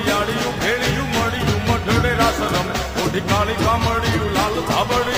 યાળિયું ભેળિયું મળ્યું મઢડે રાસરમ ઓઢી કાળી કામળિયું લાલ ધાબળિયું